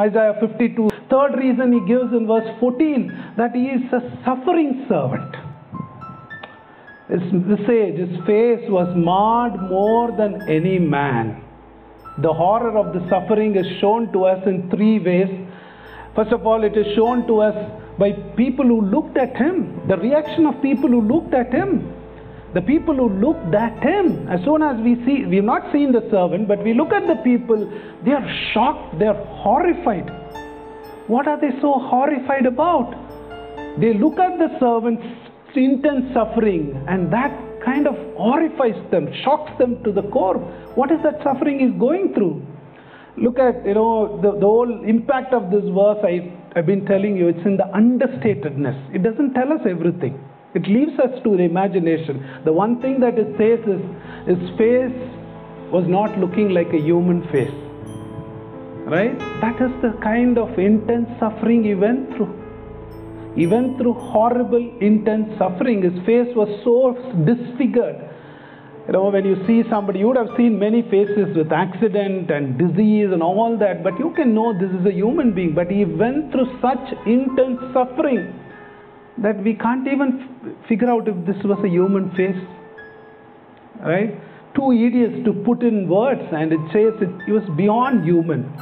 Isaiah 52. Third reason he gives in verse 14 that he is a suffering servant. His visage, his face was marred more than any man. The horror of the suffering is shown to us in three ways. First of all, it is shown to us by people who looked at him, the reaction of people who looked at him. The people who looked at him, as soon as we see, we have not seen the servant, but we look at the people, they are shocked, they are horrified. What are they so horrified about? They look at the servant's intense suffering, and that kind of horrifies them, shocks them to the core. What is that suffering he's going through? Look at, you know, the, the whole impact of this verse I, I've been telling you, it's in the understatedness. It doesn't tell us everything. It leaves us to the imagination. The one thing that it says is his face was not looking like a human face. Right? That is the kind of intense suffering he went through. He went through horrible, intense suffering. His face was so disfigured. You know, when you see somebody, you would have seen many faces with accident and disease and all that, but you can know this is a human being. But he went through such intense suffering that we can't even figure out if this was a human face. Right? Too hideous to put in words, and it says it, it was beyond human.